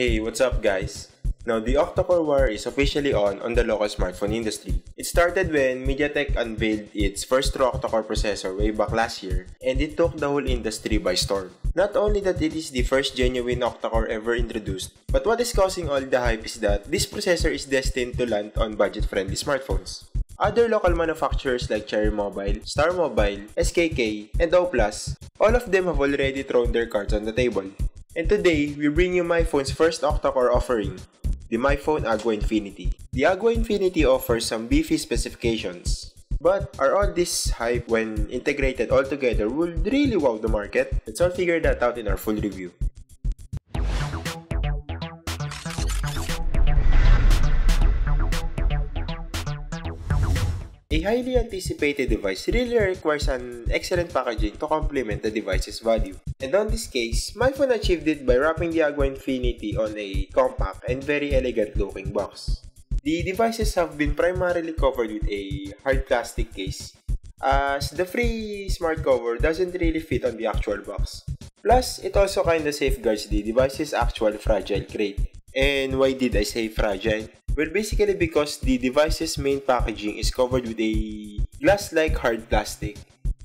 Hey, what's up guys? Now, the octa-core war is officially on on the local smartphone industry. It started when MediaTek unveiled its first true octa-core processor way back last year, and it took the whole industry by storm. Not only that it is the first genuine octa-core ever introduced, but what is causing all the hype is that this processor is destined to land on budget-friendly smartphones. Other local manufacturers like Cherry Mobile, Star Mobile, SKK, and O+, all of them have already thrown their cards on the table. And today, we bring you MyPhone's first octa-core offering, the MyPhone Agua Infinity. The Agua Infinity offers some beefy specifications. But are all this hype when integrated all together would really wow the market? Let's all figure that out in our full review. A highly anticipated device really requires an excellent packaging to complement the device's value. And on this case, MyPhone achieved it by wrapping the Agua Infinity on a compact and very elegant looking box. The devices have been primarily covered with a hard plastic case, as the free smart cover doesn't really fit on the actual box. Plus, it also kinda safeguards the device's actual fragile crate. And why did I say fragile? Well, basically because the device's main packaging is covered with a glass-like hard plastic,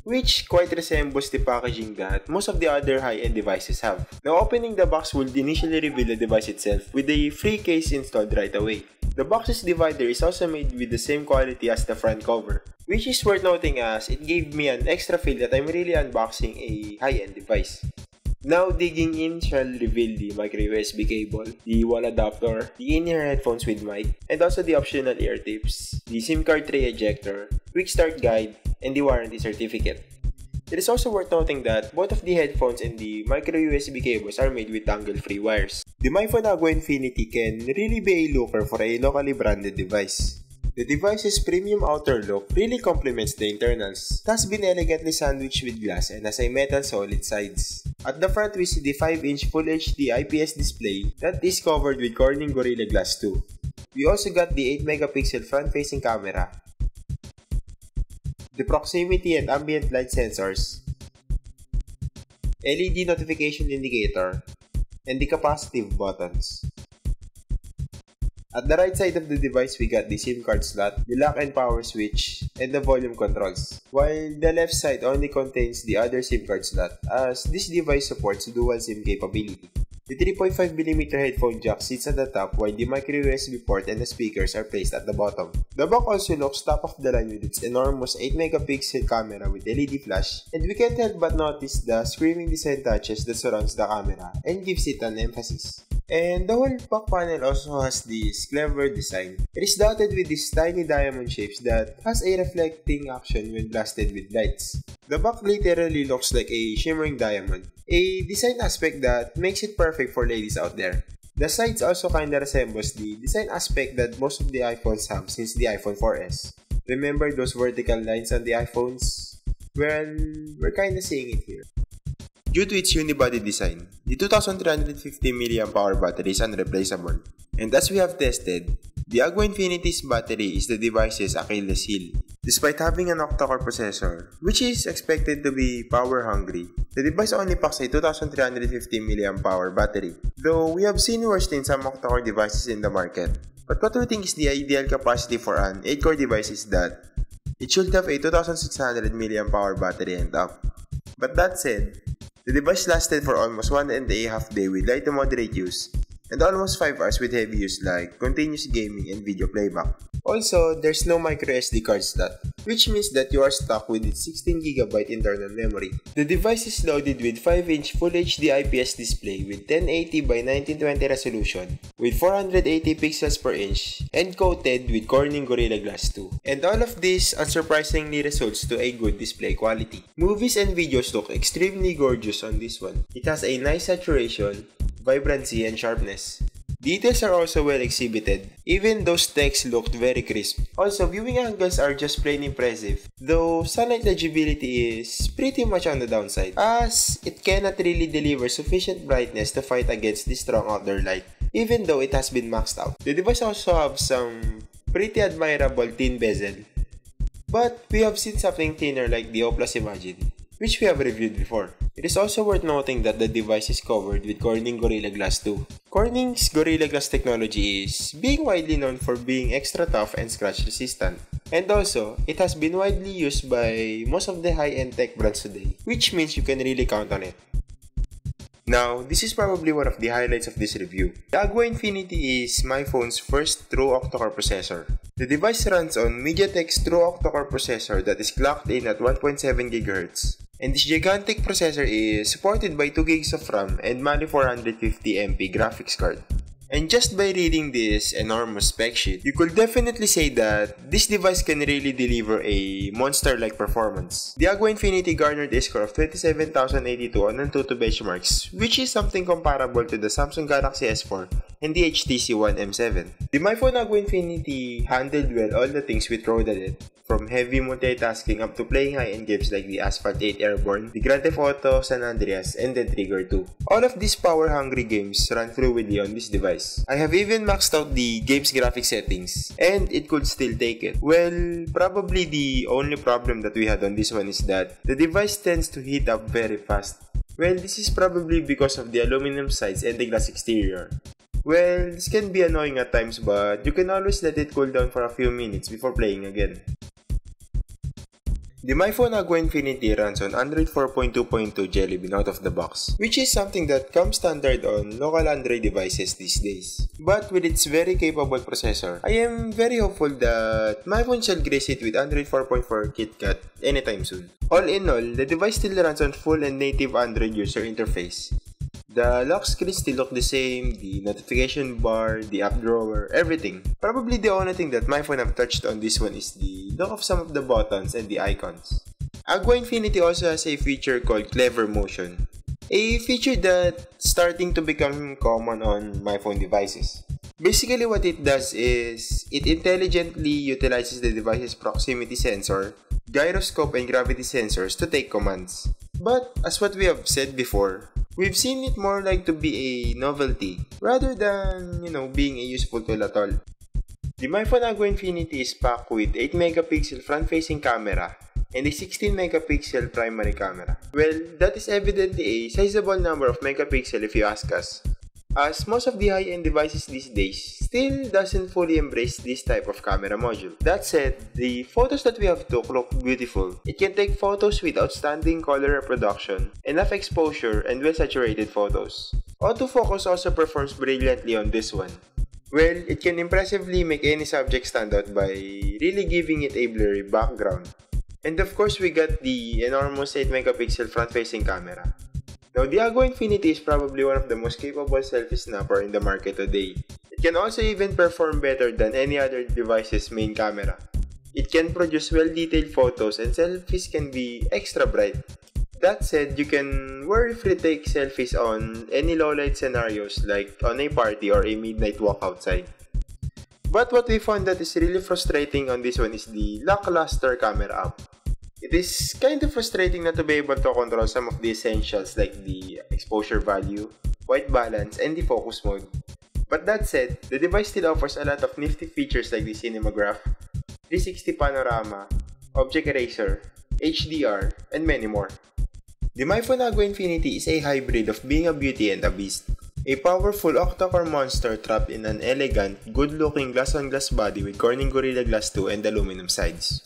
which quite resembles the packaging that most of the other high-end devices have. Now, opening the box will initially reveal the device itself with a free case installed right away. The box's divider is also made with the same quality as the front cover, which is worth noting as it gave me an extra feel that I'm really unboxing a high-end device. Now digging in shall reveal the micro USB cable, the wall adapter, the in-ear headphones with mic, and also the optional ear tips, the SIM card tray ejector, quick start guide, and the warranty certificate. It is also worth noting that both of the headphones and the micro USB cables are made with tangle-free wires. The MyPhone Agua Infinity can really be a looker for a locally branded device. The device's premium outer look really complements the internals. It has been elegantly sandwiched with glass and has a metal solid sides. At the front, we see the 5-inch Full HD IPS display that is covered with Corning Gorilla Glass 2. We also got the 8MP front-facing camera, the proximity and ambient light sensors, LED notification indicator, and the capacitive buttons. At the right side of the device, we got the SIM card slot, the lock and power switch, and the volume controls, while the left side only contains the other SIM card slot, as this device supports dual SIM capability. The 3.5mm headphone jack sits at the top while the micro USB port and the speakers are placed at the bottom. The back also looks top of the line with its enormous 8MP camera with LED flash, and we can't help but notice the screaming design touches that surrounds the camera and gives it an emphasis. And the whole back panel also has this clever design. It is dotted with these tiny diamond shapes that has a reflecting action when blasted with lights. The back literally looks like a shimmering diamond, a design aspect that makes it perfect for ladies out there. The sides also kinda resembles the design aspect that most of the iPhones have since the iPhone 4S. Remember those vertical lines on the iPhones? Well, we're kinda seeing it here. Due to its unibody design, the 2350 mAh battery is unreplaceable. And as we have tested, the Agua Infinity's battery is the device's Achilles heel. Despite having an octa-core processor, which is expected to be power-hungry, the device only packs a 2350 mAh battery, though we have seen worse in some octa-core devices in the market. But what we think is the ideal capacity for an 8-core device is that it should have a 2600 mAh battery and up. But that said, the device lasted for almost one and a half day with light to moderate use, and almost 5 hours with heavy use like continuous gaming and video playback. Also, there's no microSD card slot, which means that you are stuck with its 16GB internal memory. The device is loaded with 5-inch Full HD IPS display with 1080 by 1920 resolution, with 480 pixels per inch, and coated with Corning Gorilla Glass 2. And all of this unsurprisingly results to a good display quality. Movies and videos look extremely gorgeous on this one. It has a nice saturation, vibrancy, and sharpness. Details are also well exhibited, even those texts looked very crisp. Also, viewing angles are just plain impressive, though sunlight legibility is pretty much on the downside, as it cannot really deliver sufficient brightness to fight against the strong outdoor light, even though it has been maxed out. The device also has some pretty admirable thin bezel, but we have seen something thinner like the O Plus Imagine. Which we have reviewed before. It is also worth noting that the device is covered with Corning Gorilla Glass 2. Corning's Gorilla Glass technology is being widely known for being extra tough and scratch resistant. And also, it has been widely used by most of the high-end tech brands today, which means you can really count on it. Now, this is probably one of the highlights of this review. The Agua Infinity is MyPhone's first true octa-core processor. The device runs on MediaTek's true octa-core processor that is clocked in at 1.7 GHz. And this gigantic processor is supported by 2 gigs of RAM and Mali 450 MP graphics card. And just by reading this enormous spec sheet, you could definitely say that this device can really deliver a monster-like performance. The Agua Infinity garnered a score of 27,082 on Antutu benchmarks, which is something comparable to the Samsung Galaxy S4 and the HTC One M7. The MyPhone Agua Infinity handled well all the things we thrown at it, from heavy multitasking up to playing high-end games like the Asphalt 8 Airborne, the Grand Theft Auto San Andreas, and the Trigger 2. All of these power-hungry games run fluidly on this device. I have even maxed out the game's graphic settings, and it could still take it. Well, probably the only problem that we had on this one is that the device tends to heat up very fast. Well, this is probably because of the aluminum sides and the glass exterior. Well, this can be annoying at times but you can always let it cool down for a few minutes before playing again. The MyPhone Agua Infinity runs on Android 4.2.2 Jelly Bean out of the box, which is something that comes standard on local Android devices these days. But with its very capable processor, I am very hopeful that MyPhone shall grace it with Android 4.4 KitKat anytime soon. All in all, the device still runs on full and native Android user interface, the lock screen still look the same, the notification bar, the app drawer, everything. Probably the only thing that MyPhone have touched on this one is the look of some of the buttons and the icons. Agua Infinity also has a feature called Clever Motion, a feature that's starting to become common on MyPhone devices. Basically what it does is, it intelligently utilizes the device's proximity sensor, gyroscope and gravity sensors to take commands. But as what we have said before, we've seen it more like to be a novelty rather than, you know, being a useful tool at all. The MyPhone Agua Infinity is packed with 8 megapixel front-facing camera and a 16 megapixel primary camera. Well, that is evidently a sizable number of megapixel if you ask us as most of the high-end devices these days still doesn't fully embrace this type of camera module. That said, the photos that we have took look beautiful. It can take photos with outstanding color reproduction, enough exposure, and well-saturated photos. Autofocus also performs brilliantly on this one. Well, it can impressively make any subject stand out by really giving it a blurry background. And of course, we got the enormous 8 megapixel front-facing camera. Now, Agua Infinity is probably one of the most capable selfie snapper in the market today. It can also even perform better than any other device's main camera. It can produce well-detailed photos and selfies can be extra bright. That said, you can worry-free take selfies on any low-light scenarios like on a party or a midnight walk outside. But what we found that is really frustrating on this one is the lackluster camera app. It is kind of frustrating not to be able to control some of the essentials like the exposure value, white balance, and the focus mode. But that said, the device still offers a lot of nifty features like the Cinemagraph, 360 Panorama, Object Eraser, HDR, and many more. The Agua Infinity is a hybrid of being a beauty and a beast. A powerful octa-core monster trapped in an elegant, good-looking glass-on-glass body with Corning Gorilla Glass 2 and aluminum sides.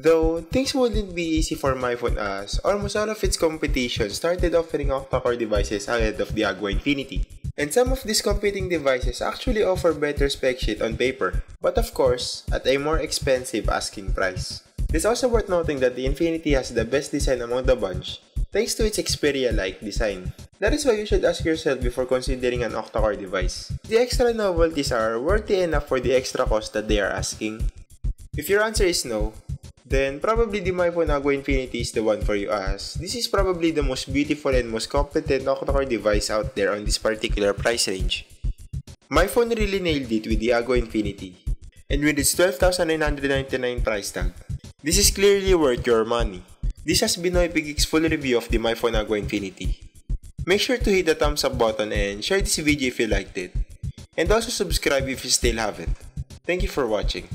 Though, things wouldn't be easy for MyPhone as almost all of its competition started offering octa-core devices ahead of the Agua Infinity. And some of these competing devices actually offer better spec sheet on paper, but of course, at a more expensive asking price. It's also worth noting that the Infinity has the best design among the bunch, thanks to its Xperia-like design. That is why you should ask yourself before considering an octa-core device. The extra novelties are worthy enough for the extra cost that they are asking? If your answer is no, then probably the MyPhone Agua Infinity is the one for you as this is probably the most beautiful and most competent octa-core device out there on this particular price range. MyPhone really nailed it with the Agua Infinity, and with its 12,999 price tag. This is clearly worth your money. This has been NoypiGeeks' full review of the MyPhone Agua Infinity. Make sure to hit the thumbs up button and share this video if you liked it. And also subscribe if you still haven't. Thank you for watching.